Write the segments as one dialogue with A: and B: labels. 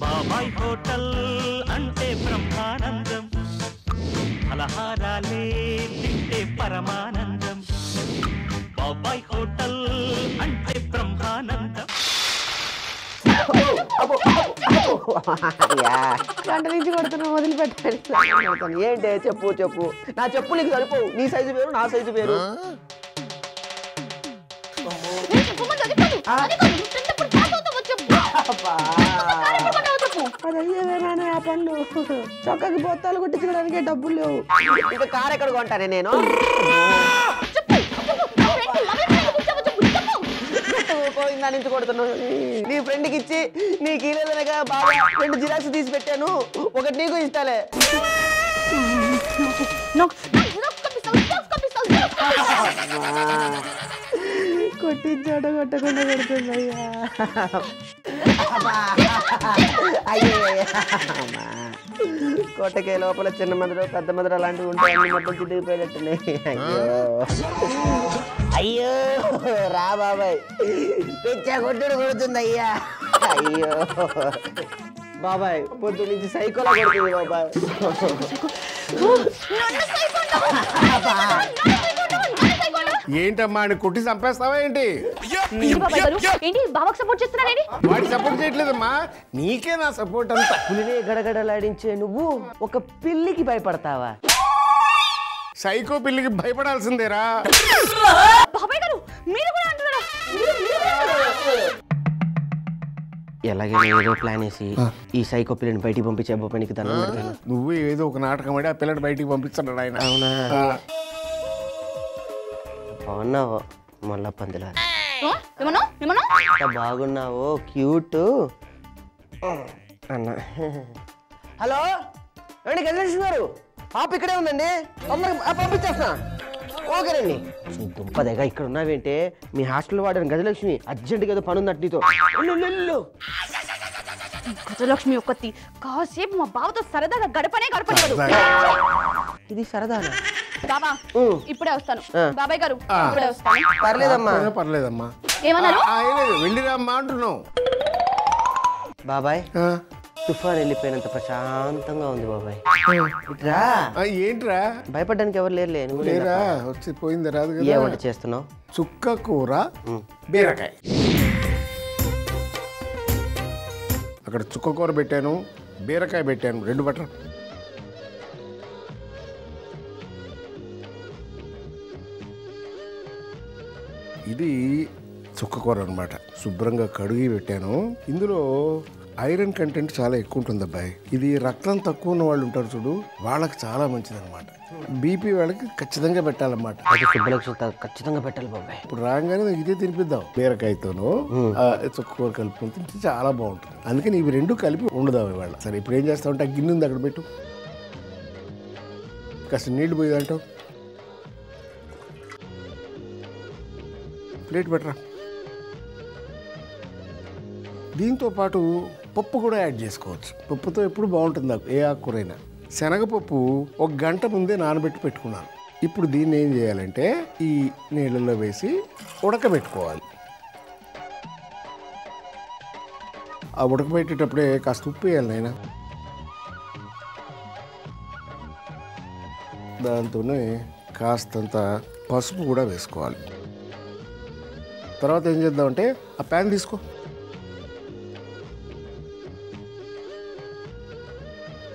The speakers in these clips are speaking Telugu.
A: బాబాయ్ హోటల్ అంటే బ్రహ్మానందం. ఫలహారాలే తింటే పరమానందం. బాబాయ్ హోటల్ అంటే బ్రహ్మానందం.
B: యా. గంట నుంచి కొడుతున్నా వదిలిపెట్టాలి ఏంటే? చెప్పు చెప్పు. నా చెప్పు నీకు సరిపోవు. నీ సైజు వేరు నా సైజు వేరు. అబ్బా. అది అయ్యేవేనానే ఆ పండు? చొక్కకి బొత్తాలు కొట్టించుకోవడానికి డబ్బులు లేవు. ఇక కారు ఎక్కడ కొంటానే నేను? పోయిందా నుంచి కొడుతున్నావు? నీ ఫ్రెండ్కి ఇచ్చి నీకు ఇలేదనగా బాగా రెండు జిరాక్స్ తీసి పెట్టాను. ఒకటి నీకు ఇస్తాలే. కొట్టించాడు కొట్టకుండా కొడుతుంది కోటకే లోపల చిన్న మధుర పెద్ద మధుర అలాంటివి ఉంటాయి అన్ని మొత్తం చిరిగిపోయినట్టున్నాయి అయ్యో అయ్యో రా బాబాయ్ పిచ్చా కొట్టుడు కొడుతుంది అయ్యా అయ్యో బాబాయ్ పొద్దు నుంచి సైకోలో కొడుతుంది బాబాయ్
C: ఏంటమ్మా అని కొట్టి చంపేస్తావా ఏంటి?
D: ఏంటి బాబాకు సపోర్ట్ చేస్తున్నాడేంటి
C: వాడి సపోర్ట్ చేయట్లేదమ్మా. నీకే నా సపోర్ట్ అంతా.
B: పులిని గడగడలాడించే నువ్వు ఒక పిల్లికి భయపడతావా?
C: సైకో పిల్లికి భయపడాల్సిందేరా.
D: బాబాయ్ గారు మీరు కూడా అంటున్నారా?
B: ఎలాగైనా ఏదో ప్లాన్ వేసి ఈ సైకో పిల్లని బయటికి పంపించే పనికి దండం పెడతాను.
C: నువ్వు ఏదో ఒక నాటకం ఆడి ఆ పిల్లడి బయటికి పంపిస్తున్నాడు ఆయన
B: అవునా? బాగున్నావు మళ్ళా పందిలా బాగున్నావు క్యూట్ అన్న. హలో? ఏమండి గజలక్ష్మి గారు. పాప ఇక్కడే ఉందండి. పంపించేస్తున్నా. ఓకేనండి దుంపదేగా ఇక్కడ ఉన్నావేంటే? మీ హాస్టల్ వాడిన గజలక్ష్మి అర్జెంట్గా ఏదో పని ఉందట నీతో.
D: గజలక్ష్మి ఒక్కతి కాసేపు మా బావతో సరదాగా గడపనే గడపలేదు
B: ఇది సరదానా?
D: బాబా. ఇప్పుడే వస్తాను. బాబాయ్ గారు
C: ఆ.
D: ఇప్పుడే వస్తాను.
B: పర్లేదమ్మా.
C: ఏదో పర్లేదమ్మా.
D: ఏమన్నారు?
C: ఆ, ఏం లేదు వెళ్ళిరామ్మా అంటున్నావు.
B: బాబాయ్ తుఫాన్ వెళ్ళిపోయినంత ప్రశాంతంగా ఉంది బాబాయ్. ఇట్రా?
C: ఏంట్రా?
B: భయపడడానికి ఎవరు లేరులే నువ్వు
C: లేరా? వచ్చి పోయింది రాదు
B: ఏ వంట చేస్తున్నావు?
C: చుక్క కూర బీరకాయ. అక్కడ చుక్క కూర పెట్టాను బీరకాయ పెట్టాను రెండు బట్టర్ ఇది చుక్క కూర అనమాట శుభ్రంగా కడిగి పెట్టాను. ఇందులో ఐరన్ కంటెంట్ చాలా ఎక్కువ ఉంటుంది అబ్బాయి. ఇది రక్తం తక్కువ ఉన్న వాళ్ళు ఉంటారు చూడు వాళ్ళకి చాలా మంచిది అనమాట బీపీ వాళ్ళకి ఖచ్చితంగా పెట్టాలన్నమాట.
B: ఖచ్చితంగా పెట్టాలి బాబాయ్.
C: ఇప్పుడు రాగానే ఇదే తినిపిద్దాం. బీరకాయతోను ఆ, చుక్క కూర కలుపుకొని తింటే చాలా బాగుంటుంది. అందుకని ఇవి రెండు కలిపి ఉండదాం ఇవాళ. సరే ఇప్పుడు ఏం చేస్తామంటే ఆ గిన్నె ఉంది అక్కడ పెట్టు. కాస్త నీళ్ళు పోయేదంటావు ప్లేట్ పెట్టరా. దీంతో పాటు పప్పు కూడా యాడ్ చేసుకోవచ్చు. పప్పుతో ఎప్పుడు బాగుంటుంది ఏ ఆకుకూరైనా. శనగపప్పు ఒక గంట ముందే నానబెట్టి పెట్టుకున్నాను. ఇప్పుడు దీన్ని ఏం చేయాలంటే ఈ నీళ్ళల్లో వేసి ఉడకబెట్టుకోవాలి. ఆ ఉడకబెట్టేటప్పుడే కాస్త ఉప్పు వేయాలి నాయన. దాంతోనే కాస్తంత పసుపు కూడా వేసుకోవాలి. తర్వాత ఏం చేద్దామంటే ఆ ప్యాన్ తీసుకో.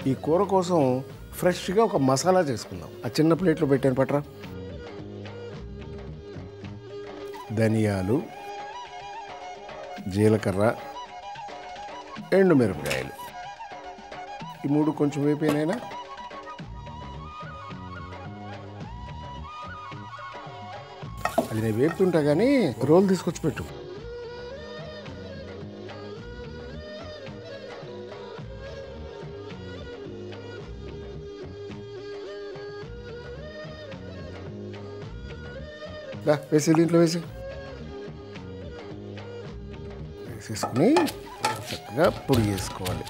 C: ఈ కూర కోసం ఫ్రెష్గా ఒక మసాలా చేసుకుందాం. ఆ చిన్న ప్లేట్లో పెట్టాను పట్రా. ధనియాలు జీలకర్ర ఎండుమిరపకాయలు. ఈ మూడు కొంచెం వేపేనైనా. అది నేను వేపుతుంటా కానీ రోల్ తీసుకొచ్చి పెట్టు. వేసి దీంట్లో వేసి. వేసేసుకుని చక్కగా పొడి చేసుకోవాలి.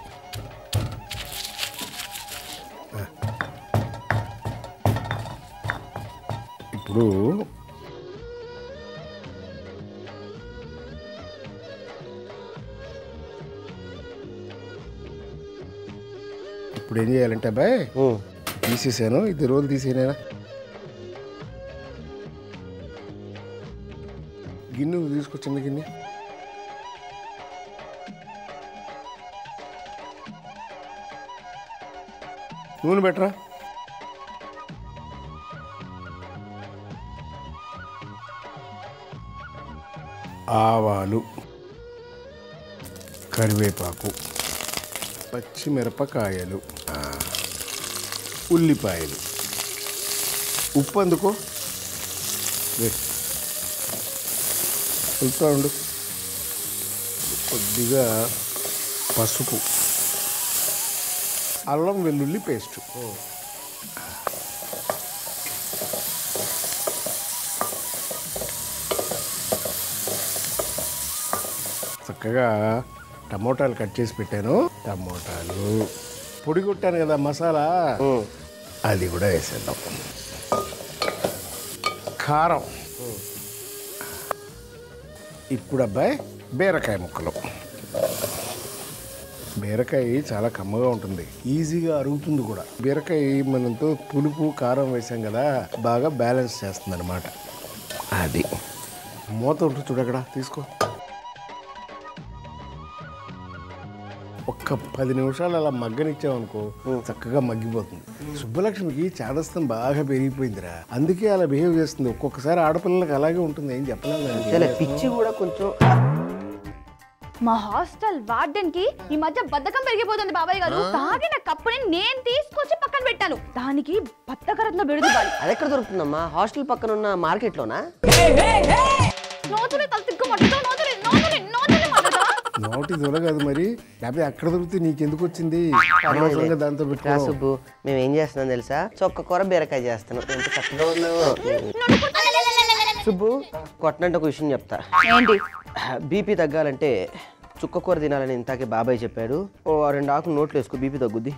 C: ఇప్పుడు ఇప్పుడు ఏం చేయాలంటే అబ్బాయి. తీసేసాను. ఇది రోజులు తీసేనా గిన్నె తీసుకొచ్చింది గిన్నె. నూనె పెట్టరా? ఆవాలు కరివేపాకు. పచ్చిమిరపకాయలు ఉల్లిపాయలు. ఉప్పు అందుకో. కలుపుతా ఉండు. కొద్దిగా పసుపు. అల్లం వెల్లుల్లి పేస్ట్. చక్కగా టమోటాలు కట్ చేసి పెట్టాను. టమోటాలు. పొడి కొట్టాను కదా మసాలా. అది కూడా వేసేద్దాం. కారం. ఇప్పుడు అబ్బాయి బీరకాయ ముక్కలు. బీరకాయ చాలా కమ్మగా ఉంటుంది. ఈజీగా అరుగుతుంది కూడా. బీరకాయ మనంతో పులుపు కారం వేసాం కదా బాగా బ్యాలెన్స్ చేస్తుంది అనమాట అది. మూత ఉంటుంది చూడు అక్కడ తీసుకో. ఒక్క పది నిమిషాలు అలా మగ్గనిచ్చామనుకో చక్కగా మగ్గిపోతుంది. సుబ్బలక్ష్మికి చాదస్తం బాగా పెరిగిపోయిందిరా. అందుకే అలా బిహేవ్ చేస్తుంది. ఒక్కొక్కసారి ఆడపిల్లలకి అలాగే ఉంటుంది. ఏం చెప్పలేదు
B: పిచ్చి కూడా కొంచెం.
D: మా హాస్టల్ వార్డెన్కి ఈ మధ్య బద్ధకం పెరిగిపోతుంది బాబాయ్ గారు. తాగిన కప్పుని నేను తీసుకొచ్చి పక్కన పెట్టాను. దానికి బద్ధకరత్న బిడుదివ్వాలి
B: అది ఎక్కడ దొరుకుతుందమ్మా? హాస్టల్ పక్కన ఉన్న మార్కెట్లోనా
D: నోతులు
C: నోటి దొర కాదు మరి. లేకపోతే అక్కడ దొరికితే నీకెందుకు వచ్చింది? అనవసరంగా దాంతో పెట్టుకో.
B: సుబ్బు మేము ఏం చేస్తున్నాం తెలుసా? చొక్క కూర బీరకాయ చేస్తున్నాం. ఎంత చక్కగా ఉన్నావు
D: నన్ను కొట్ట-
B: సుబ్బు కొట్టనంటే ఒక విషయం చెప్తా.
D: ఏంటి?
B: బీపీ తగ్గాలంటే చుక్క కూర తినాలని ఇంతాకే బాబాయ్ చెప్పాడు. ఓ రెండు ఆకులు నోట్లు వేసుకో బీపీ తగ్గుద్ది.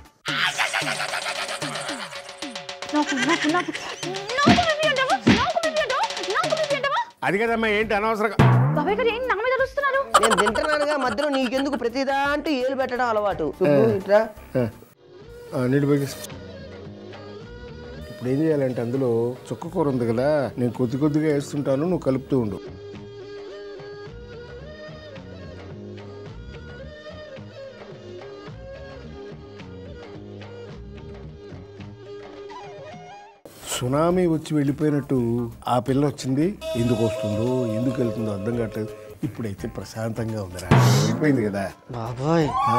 C: అది కదమ్మా ఏంటి అనవసరంగా?
D: బాబాయ్ గారు ఏంటి నా మీద అరుస్తున్నారు
B: నేను తింటున్నానుగా మధ్యలో నీకెందుకు ప్రతిదా అంటూ ఏలు పెట్టడం అలవాటు? ఇట్రా.
C: నీళ్ళు ఇప్పుడు ఏం చేయాలంటే అందులో చుక్క కూర ఉంది కదా నేను కొద్ది కొద్దిగా వేస్తుంటాను నువ్వు కలుపుతూ ఉండు. సునామీ వచ్చి వెళ్ళిపోయినట్టు ఆ పిల్ల వచ్చింది ఎందుకు వస్తుందో ఎందుకు వెళ్తుందో అర్థం కావట్లేదు. ఇప్పుడైతే ప్రశాంతంగా ఉందిరా. వెళ్ళిపోయింది కదా.
B: బాబాయ్.
C: ఆ?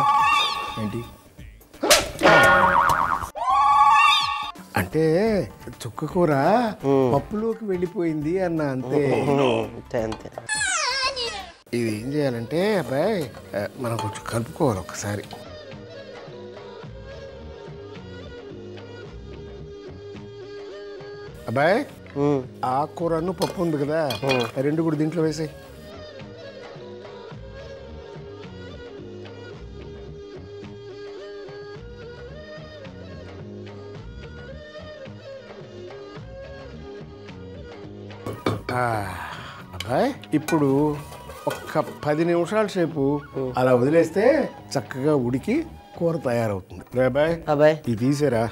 C: ఏంటి? అంటే చుక్క కూర పప్పులోకి వెళ్ళిపోయింది అన్న అంతే.
B: అంతే అంతే.
C: ఇది ఏం చేయాలంటే అబ్బాయి ఆ, మనం కొంచెం కలుపుకోవాలి ఒకసారి. అబ్బాయి
B: ఉమ్.
C: ఆకుకూరను పప్పు ఉంది కదా. ఆ రెండు కూడా దీంట్లో వేసాయి. ఇప్పుడు ఒక్క పది నిమిషాల సేపు అలా వదిలేస్తే చక్కగా ఉడికి కూర తయారవుతుంది. అబ్బాయి ఇది తీసేరా.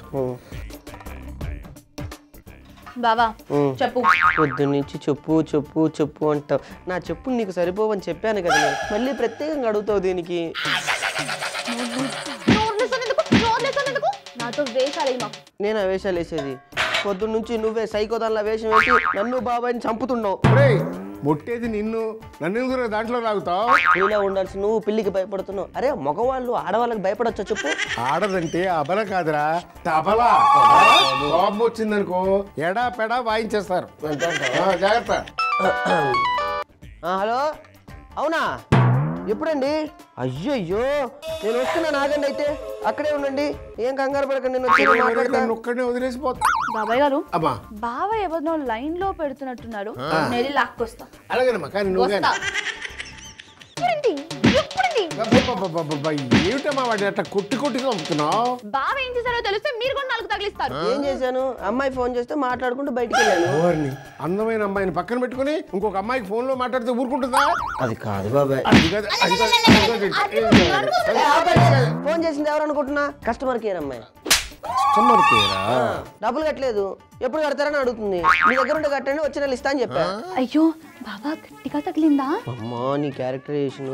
D: బావా
B: ఉమ్.
D: చెప్పు.
B: పొద్దు నుంచి చెప్పు చెప్పు చెప్పు అంటావు. నా చెప్పులు నీకు సరిపోవని చెప్పాను కదా నేను. మళ్ళీ ప్రత్యేకంగా అడుగుతావు దీనికి.
D: నాతో వేషాలు మాకు
B: నేను ఆ వేషాలు వేసేది? పొద్దు నుంచి నువ్వే సైకోదాన్ల వేషం వేసి నన్ను బాబాయ్ని చంపుతున్నావు.
C: రేయ్ మొట్టేది నిన్ను నన్ను ఎందుకు దాంట్లో లాగుతావు?
B: నీలా ఉండాల్సి నువ్వు పిల్లికి భయపడుతున్నావు. అరే మగవాళ్ళు ఆడవాళ్ళకి భయపడొచ్చా చెప్పు?
C: ఆడదంటే అబల కాదురా. తబల. కోపం వచ్చిందనుకో ఎడా పెడా వాయించేస్తారు. జాగ్రత్త.
B: ఆ, హలో? అవునా? ఎప్పుడండి? అయ్యయ్యో నేను వస్తున్నాను ఆగండి అయితే. అక్కడే ఉండండి. ఏం కంగారు పడకండి నేను వచ్చి మాట్లాడతా.
C: నన్ను ఒక్కడే వదిలేసిపోతా
D: బాబాయ్ గారు
C: అమ్మా.
D: బావ ఎవరినో లైన్లో పెడుతున్నట్టున్నారు నేను లాక్కొస్తా.
C: అలాగేనమ్మా కానీ నువ్వు ఏమిటమ్మా వాడిని అట్లా కొట్టి కొట్టి చంపుతున్నావు
D: బావ ఏం చేశారో తెలిస్తే మీరు కూడా నాలుగు తగిలిస్తారు
B: ఏం చేశాను అమ్మాయి ఫోన్ చేస్తే మాట్లాడుకుంటూ బయటికి వెళ్ళాను
C: ఎవరిని అందమైన అమ్మాయిని పక్కన పెట్టుకుని ఇంకొక అమ్మాయికి ఫోన్లో మాట్లాడితే ఊరుకుంటుందా
B: అది కాదు బాబాయ్
C: అది కాదు, అది కాదు, అది కాదు.
B: ఏ, ఆపండి. ఫోన్ చేసింది ఎవరు అనుకుంటున్నా కస్టమర్ కేర్ అమ్మాయి
C: కస్టమర్ కేరా
B: డబ్బులు కట్టలేదు. ఎప్పుడు కడతారని అడుగుతుంది. మీ దగ్గర ఉంటే కట్టండి వచ్చే నెల ఇస్తా అని చెప్పా.
D: అయ్యో బావా గట్టిగా తగిలిందా?
B: అమ్మా నీ క్యారెక్టరైజేషన్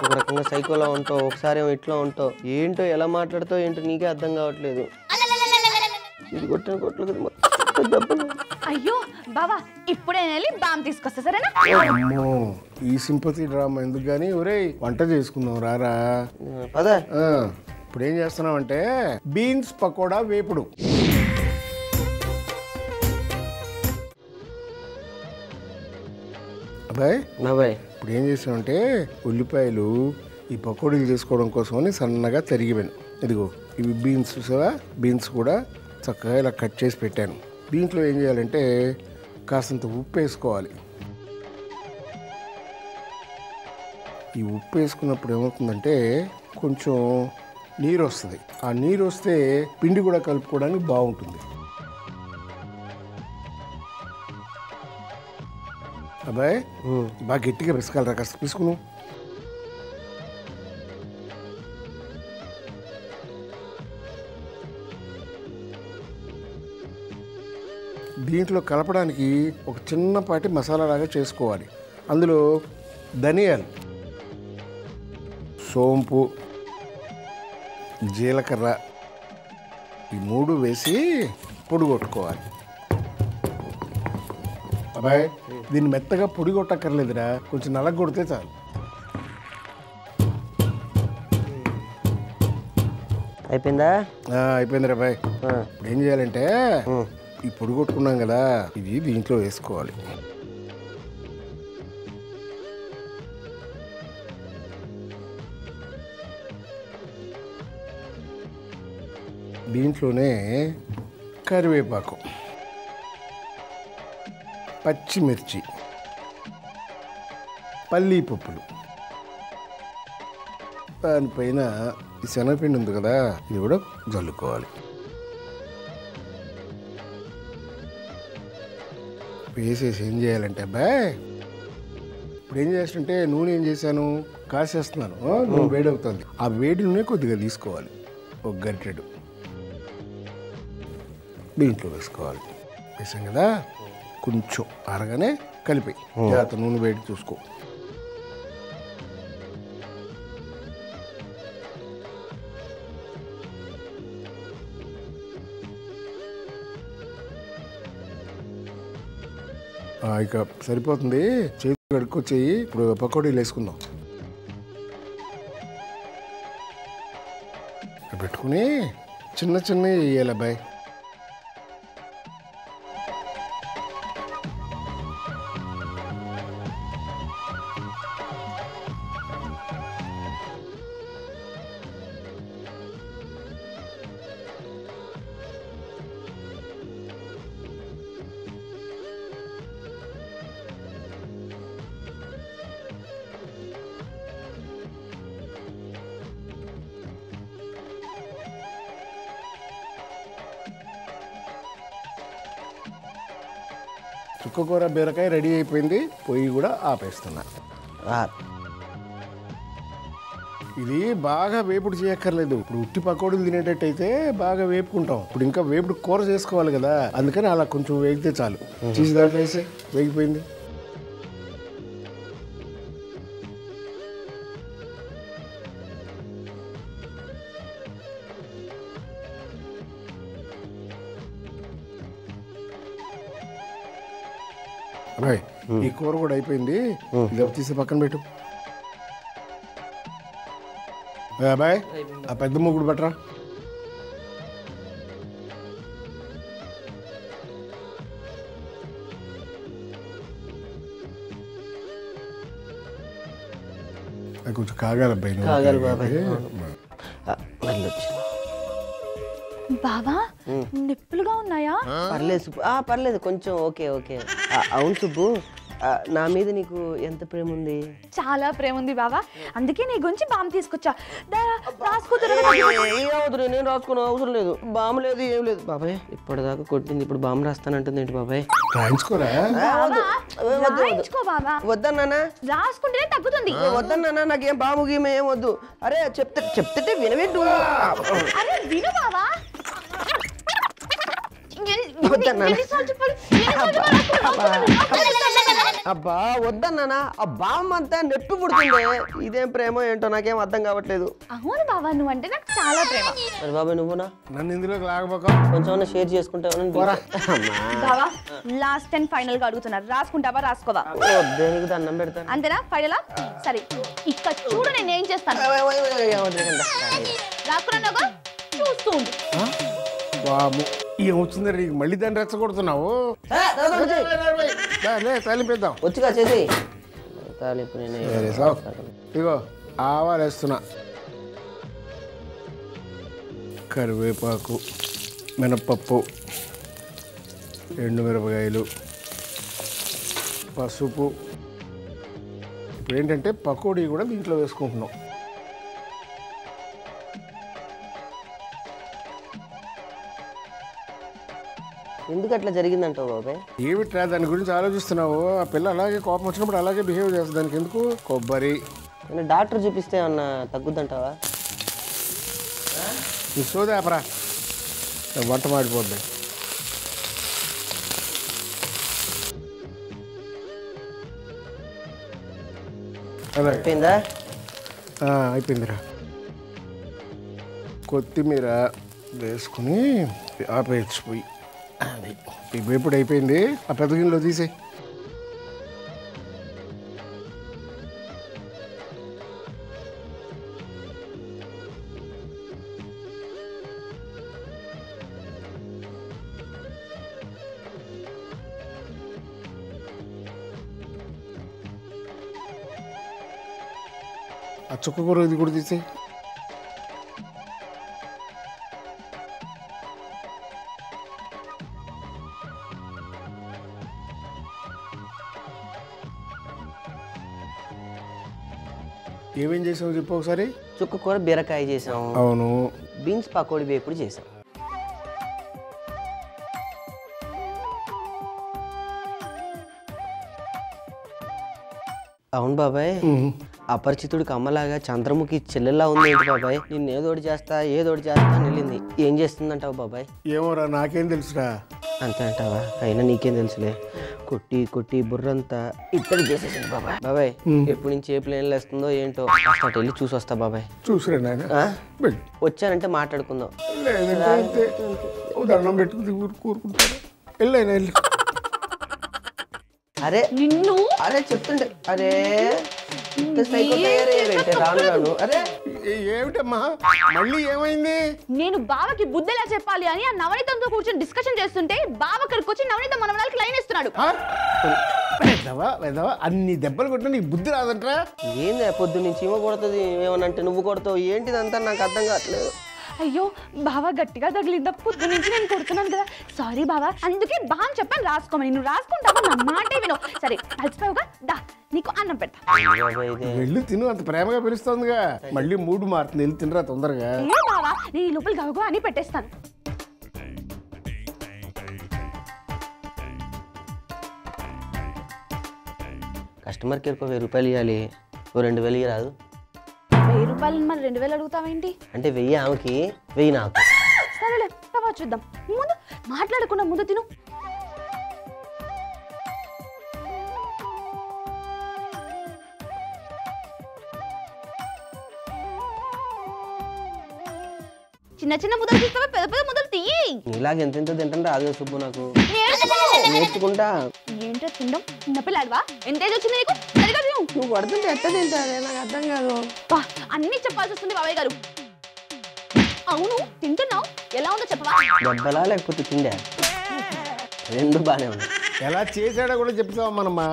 B: ఒక రకంగా సైకోలా ఉంటావు ఒకసారి ఇట్లా ఉంటావు. ఏంటో ఎలా మాట్లాడుతావు ఏంటో నీకే అర్థం కావట్లేదు. ఇది కొట్టిన.
D: అయ్యో బావా ఇప్పుడే వెళ్ళి బామ్ తీసుకొస్తా సరేనా?
C: అమ్మో ఈ సింపతి డ్రామా ఎందుకు కానీ ఒరేయ్ వంట చేసుకుందాం రారా.
B: పద.
C: ఇప్పుడు ఏం చేస్తున్నామంటే బీన్స్ పకోడా వేపుడు. అబ్బాయి
B: బాబాయ్
C: ఇప్పుడు ఏం చేసామంటే ఉల్లిపాయలు ఈ పకోడీలు చేసుకోవడం కోసమని సన్నగా తరిగిపోయాను. ఇదిగో ఇవి బీన్స్ చూసావా? బీన్స్ కూడా చక్కగా ఇలా కట్ చేసి పెట్టాను. దీంట్లో ఏం చేయాలంటే కాసంత ఉప్పు వేసుకోవాలి. ఈ ఉప్పు వేసుకున్నప్పుడు ఏమవుతుందంటే కొంచెం నీరు వస్తుంది ఆ నీరు వస్తే పిండి కూడా కలుపుకోవడానికి బాగుంటుంది అబ్బాయి బాగా గట్టిగా పిసకాలరా కాస్త పిసుకును. దీంట్లో కలపడానికి ఒక చిన్నపాటి మసాలా లాగా చేసుకోవాలి. అందులో ధనియాలు సోంపు జీలకర్ర ఈ మూడు వేసి పొడి కొట్టుకోవాలి. అబ్బాయి దీన్ని మెత్తగా పొడి కొట్టక్కర్లేదురా. కొంచెం నలగ కొడితే చాలు.
B: అయిపోయిందా?
C: ఆ, అయిపోయింది రా బాయ్
B: ఆ.
C: ఇప్పుడు ఏం చేయాలంటే ఈ పొడి కొట్టుకున్నాం కదా ఇది దీంట్లో వేసుకోవాలి. దీంట్లోనే కరివేపాకు పచ్చిమిర్చి పల్లీ పప్పులు దానిపైన ఈ శనగపిండి ఉంది కదా ఇది కూడా జల్లుకోవాలి. వేసేసి ఏం చేయాలంటే అబ్బాయి ఇప్పుడు ఏం చేస్తుంటే నూనె ఏం చేశాను? కాసేస్తున్నాను నూనె వేడి అవుతుంది ఆ వేడి నూనె కొద్దిగా తీసుకోవాలి. ఒక గరిటెడు. దీంట్లో వేసుకోవాలి. వేసాం కదా? కొంచెం అరగానే కలిపి. జాగ్రత్త నూనె వేడి చూసుకో. ఇక సరిపోతుంది. చేతి కడుక్కొచ్చేయి. ఇప్పుడు పకోడీలు వేసుకుందాం. పెట్టుకుని చిన్న చిన్న వేయాలి అబ్బాయి. చుక్కకూర బీరకాయ రెడీ అయిపోయింది. పొయ్యి కూడా ఆపేస్తున్నా. ఇది బాగా వేపుడు చేయక్కర్లేదు. ఇప్పుడు ఉట్టి పకోడీలు తినేటట్టయితే బాగా వేపుకుంటాం. ఇప్పుడు ఇంకా వేపుడు కూర చేసుకోవాలి కదా. అందుకని అలా కొంచెం వేగితే చాలు. చీజ్ దాంట్లో వేసి వేగిపోయింది. అబ్బాయి ఈ కూర కూడా అయిపోయింది. ఇది తీసి పక్కన పెట్టు. అబ్బాయి ఆ పెద్ద ముగ్గుడు పట్టరా. కొంచెం కాగాలి అబ్బాయి
D: బావా నిప్పులుగా ఉన్నాయా?
B: పర్లేదు సుబ్బు. ఆ, పర్లేదు. కొంచెం ఓకే ఓకే. ఆ, అవును సుబ్బు. ఆ, నా మీద నీకు ఎంత ప్రేమ ఉంది
D: చాలా ప్రేమ ఉంది బావా. అందుకే నీ గురించి బామ్ తీసుకొచ్చా. దా, రాసుకో
B: ఏమవుతుంది నేను రాసుకున్న అవసరం లేదు. బాము లేదు ఏం లేదు. బాబాయ్ ఇప్పటిదాకా కొట్టింది ఇప్పుడు బాము రాస్తానంటుంది ఏంటి బాబాయ్?
C: రాయించుకోరా?
D: బావా రాయించుకో బావా.
B: వద్దన్నానా?
D: రాసుకుంటేనే తగ్గుతుంది.
B: వద్దన్నానా? నాకేం బాము గీమ ఏం వద్దు. అరే చెప్తే చెప్తే వినవేంటు
D: అరే విను బావా ఎన్ని-
B: వద్దన్నా.
D: ఎన్నిసార్లు చెప్పాలి? ఎన్నిసార్లు చెప్పాలి? రాసుకో,
B: అబ్బా. వద్దన్నానా? ఆ బామ్మ అంతా నొప్పి పుడుతుంది. ఇదేం ప్రేమో ఏంటో నాకేం అర్థం కావట్లేదు.
D: అవును బావా నువ్వు అంటే నాకు చాలా ప్రేమ.
B: మరి బాబాయ్ నువ్వునా?
C: నన్ను ఇందులోకి లాగబోక
B: కొంచెం షేర్ చేసుకుంటావు
D: బావా లాస్ట్ అండ్ ఫైనల్గా అడుగుతున్నా రాసుకుంటావా రాసుకోవా?
B: దేనికి దండం పెడతాను?
D: అంతేనా? ఫైనలా? సరే. ఇక్కడ చూడు నేను ఏం చేస్తాను. రాసుకున్నాగా చూస్తూ
C: ఏమొచ్చింది నీకు మళ్ళీ దాన్ని రెచ్చగొడుతున్నావు? తలిపేద్దాం.
B: వచ్చిగా చేసి. తాలింపు
C: ఇగో ఆవాలు వేస్తున్నా. కరివేపాకు మినప్పప్పు ఎండుమిరపకాయలు పసుపు. ఇప్పుడు ఏంటంటే పకోడీ కూడా దీంట్లో వేసుకుంటున్నాం.
B: ఎందుకు అట్లా జరిగిందంటావు బాబాయ్?
C: ఏమిట్రా దాని గురించి ఆలోచిస్తున్నావు? ఆ పిల్ల అలాగే కోపం వచ్చినప్పుడు అలాగే బిహేవ్ చేస్తుంది. దానికి ఎందుకు? కొబ్బరి.
B: నేను డాక్టర్ చూపిస్తే ఏమన్నా తగ్గుద్దంటావా?
C: నీ సోదాపరా వంట మాడిపోద్ది.
B: అయిపోయిందా?
C: అయిపోయిందిరా. కొత్తిమీర వేసుకుని ఆపేయచ్చు పోయి. అది ఇప్పుడు అయిపోయింది. ఆ పెద్ద గిన్నెలో తీసే. ఆ చుక్క కూర ఇది కూడా తీసేయి చేసావు చెప్పు ఒకసారి.
B: చుక్క కూర బీరకాయ చేసాం.
C: అవును.
B: బీన్స్ పకోడీ వేపుడు చేసాం. అవును బాబాయ్ అపరిచితుడికి అమ్మలాగా చంద్రముఖి చెల్లెల్లా ఉంది ఏంటి బాబాయ్? నిన్ను ఏదోటి చేస్తా ఏదోటి చేస్తా అని వెళ్ళింది. ఏం చేస్తుందంటావు బాబాయ్?
C: ఏమోరా నాకేం తెలుసురా?
B: అంతే అంటావా? అయినా నీకేం తెలుసులే. కొట్టి కొట్టి బుర్రంతా ఇత్తడి చేసేసింది బాబాయ్. బాబాయ్ ఎప్పటి నుంచి ఏ ప్లేన్లు వేస్తుందో ఏంటో అటు వెళ్ళి చూసి వస్తా బాబాయ్.
C: చూసురా నాయన.
B: వచ్చానంటే మాట్లాడుకుందాం.
C: దండం పెట్టుకుని ఊరు కూరుకుంటారు? వెళ్ళైనా వెళ్ళి.
B: అరే
D: నిన్ను?
B: అరే చెప్తుండే. అరే
C: ఏమిటమ్మా? మళ్ళీ ఏమైంది?
D: నేను బావకి బుద్ధి ఎలా చెప్పాలి అని ఆ నవనీతంతో కూర్చొని డిస్కషన్ చేస్తుంటే బావ అక్కడికి వచ్చి నవనీత మన వాళ్ళకి లైన్ ఇస్తున్నాడు
C: ఆ? వెదవా వెదవా అన్ని దెబ్బలు కొట్టినా నీకు బుద్ధి రాదంట్రా?
B: ఏంది పొద్దు నుంచి ఈమె కొడుతుంది ఏమనంటే నువ్వు కొడతావు? ఏంటిదంతా నాకు అర్థం కావట్లేదు.
D: అయ్యో బావ గట్టిగా తగిలిందా? పొద్దు నుంచి నేను కొడుతున్నాను కదా. సారీ బావా అందుకే బాగా చెప్పాను రాసుకోమని. నువ్వు రాసుకుంటావా? నా మాటే విను. సరే కలిసిపోవుగా దా నీకు అన్నం పెడతా.
C: వెళ్ళి తిను. అంత ప్రేమగా పిలుస్తోందిగా. మళ్ళీ మూడు మారుతుంది. వెళ్ళి తినరా తొందరగా.
D: ఏ బావా నేను ఈ లోపల గవగో అని పెట్టేస్తాను.
B: కస్టమర్ కేర్కి వెయ్యి రూపాయలు ఇవ్వాలి ఓ రెండు వేలు రాదు.
D: రూపాయలు మరి రెండు వేలు అడుగుతావేంటి?
B: అంటే వెయ్యి ఆమెకి వెయ్యి నాకు.
D: సరేలే తర్వాత చూద్దాం. ముందు మాట్లాడకుండా ముందు తిను. చిన్న చిన్న ముద్దలు తీస్తావా? పెద్ద పెద్ద ముద్దలు తీయి
B: నీలాగా ఎంత ఎంత తింటాను రాదు సుబ్బు నాకు. నేర్చుకుంటా.
D: ఏంటో తినడం చిన్నపిల్లాడివా ఎంత ఏజ్ వచ్చింది నీకు? సరిగా తిను.
B: నువ్వు పడుతుంటే ఎట్ట తింటానే నాకు అర్థం కాదు.
D: బా, అన్నీ చెప్పాల్సి వస్తుంది బాబాయ్ గారు. అవును తింటున్నావు? ఎలా ఉందో చెప్పవా?
B: దెబ్బలా లేకపోతే తిండే? రెండు బాగానే ఉన్నాయి.
C: ఎలా చేశాడో కూడా చెప్తావా మనమ్మా?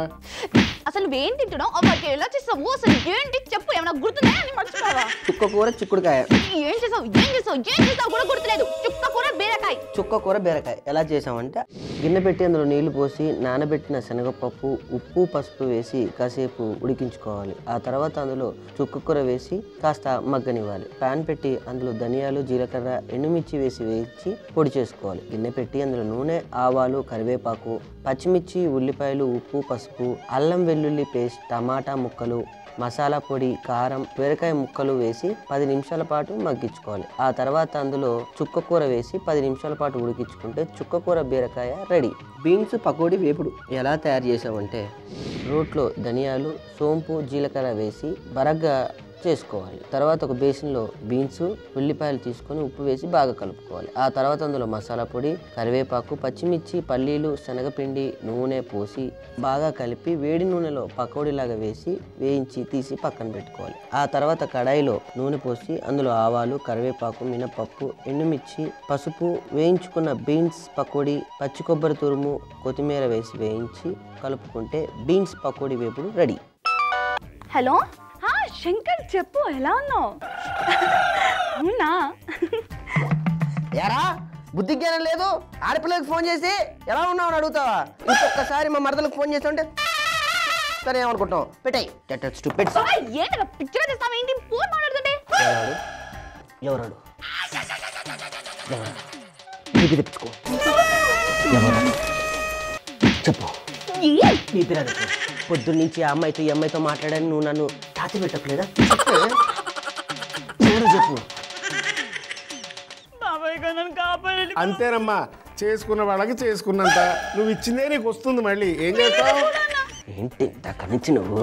D: అసలు నువ్వేం తింటున్నావు? అవ్వకి ఎలా చేస్తావు? అసలు ఏంటి? చెప్పు ఏమైనా గుర్తుందా? అని మర్చిపోవా
B: చుక్క కూర చిక్కుడుకాయ.
D: ఏం చేసావు ఏం చేసావు? ఏం చేసావు? కూడా గుర్తులేదు. చుక్క కూర బీరకాయ.
B: చుక్క కూర బీరకాయ. ఎలా చేసామంటే గిన్నె పెట్టి అందులో నీళ్ళు పోసి నానబెట్టిన శనగపప్పు ఉప్పు పసుపు వేసి కాసేపు ఉడికించుకోవాలి. ఆ తర్వాత అందులో చుక్క కూర వేసి కాస్త మగ్గనివ్వాలి. పాన్ పెట్టి అందులో ధనియాలు జీలకర్ర ఎండుమిర్చి వేసి వేయించి పొడి చేసుకోవాలి. గిన్నె పెట్టి అందులో నూనె ఆవాలు కరివేపాకు పచ్చిమిర్చి ఉల్లిపాయలు ఉప్పు పసుపు అల్లం వెల్లుల్లి పేస్ట్ టమాటా ముక్కలు మసాలా పొడి కారం బీరకాయ ముక్కలు వేసి పది నిమిషాల పాటు మగ్గించుకోవాలి. ఆ తర్వాత అందులో చుక్క కూర వేసి పది నిమిషాల పాటు ఉడికించుకుంటే చుక్క కూర బీరకాయ రెడీ. బీన్స్ పకోడీ వేపుడు ఎలా తయారు చేసామంటే రోట్లో ధనియాలు సోంపు జీలకర్ర వేసి బరగ్గా చేసుకోవాలి. తర్వాత ఒక బేసిన్లో బీన్స్ ఉల్లిపాయలు తీసుకొని ఉప్పు వేసి బాగా కలుపుకోవాలి. ఆ తర్వాత అందులో మసాలా పొడి కరివేపాకు పచ్చిమిర్చి పల్లీలు శనగపిండి నూనె పోసి బాగా కలిపి వేడి నూనెలో పకోడీలాగా వేసి వేయించి తీసి పక్కన పెట్టుకోవాలి. ఆ తర్వాత కడాయిలో నూనె పోసి అందులో ఆవాలు కరివేపాకు మినపప్పు ఎండుమిర్చి పసుపు వేయించుకున్న బీన్స్ పకోడీ పచ్చి కొబ్బరి తురుము కొత్తిమీర వేసి వేయించి కలుపుకుంటే బీన్స్ పకోడీ వేపుడు రెడీ.
D: హలో? శంకర్ చెప్పు ఎలా ఉన్నావు? అవునా?
B: ఎరా బుద్ధి జ్ఞానం లేదు. ఆడపిల్లకి ఫోన్ చేసి ఎలా ఉన్నావు అని అడుగుతావా? ఇంకొకసారి మా మరదలకు ఫోన్ చేస్తుంటే సరే ఏమనుకుంటాం పెట్టాయి.
D: ఏంటి పిక్చర్ చేస్తావు? ఏంటి? ఫోన్ మాట్లాడుతుంటే?
B: ఎవరాడు? ఎవరాడు? తెప్పించుకో. ఎవరాడు? చెప్పు.
D: ఏ
B: పొద్దున్న నుంచి ఆ అమ్మాయితో ఈ అమ్మాయితో మాట్లాడాను నువ్వు నన్ను తాతి పెట్టట్లేదా? చెప్పు ఎవరు చెప్పు
C: అంతేనమ్మా చేసుకున్న వాళ్ళకి చేసుకున్నంత. నువ్వు ఇచ్చిందే నీకు వస్తుంది మళ్ళీ. ఏం చేస్తావు?
B: ఏంటి ఇంత నుంచి నువ్వు